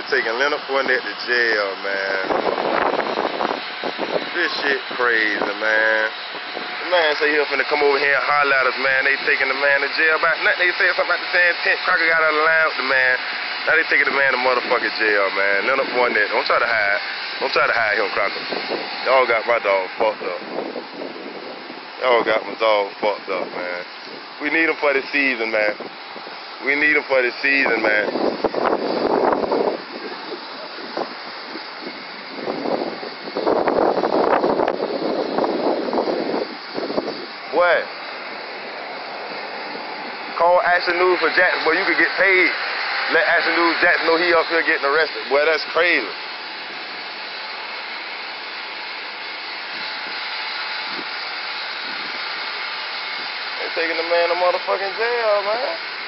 nigga taking Leonard Fournette to jail, man. This shit crazy, man. The man say he finna come over here and holler at us, man. They taking the man to jail about nothing. They said something about the same tent. Crocker got out of line with the man. Now they taking the man to motherfucking jail, man. Leonard Fournette. Don't try to hide. Don't try to hide him, Crocker. Y'all got my dog fucked up. Y'all got my dog fucked up, man. We need him for the season, man. We need him for the season, man. What? Call Action News for Jackson, boy. You could get paid. Let Action News Jackson know he up here getting arrested. Boy, that's crazy. They taking the man to motherfucking jail, man.